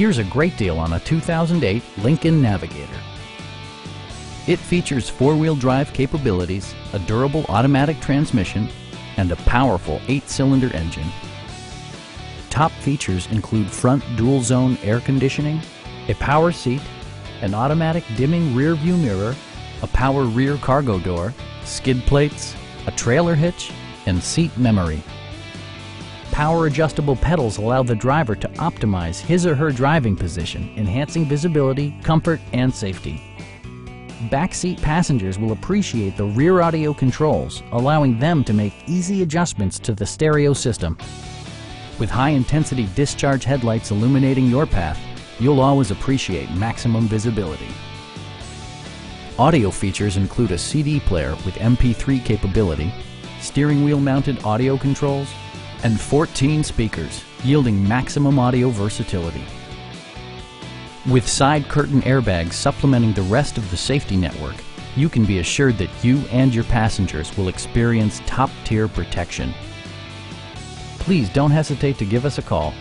Here's a great deal on a 2008 Lincoln Navigator. It features four-wheel drive capabilities, a durable automatic transmission, and a powerful eight-cylinder engine. Top features include front dual-zone air conditioning, a power seat, an automatic dimming rear view mirror, a power rear cargo door, skid plates, a trailer hitch, and seat memory. Power adjustable pedals allow the driver to optimize his or her driving position, enhancing visibility, comfort, and safety. Backseat passengers will appreciate the rear audio controls, allowing them to make easy adjustments to the stereo system. With high-intensity discharge headlights illuminating your path, you'll always appreciate maximum visibility. Audio features include a CD player with MP3 capability, steering wheel mounted audio controls, and 14 speakers, yielding maximum audio versatility. With side curtain airbags supplementing the rest of the safety network, you can be assured that you and your passengers will experience top-tier protection. Please don't hesitate to give us a call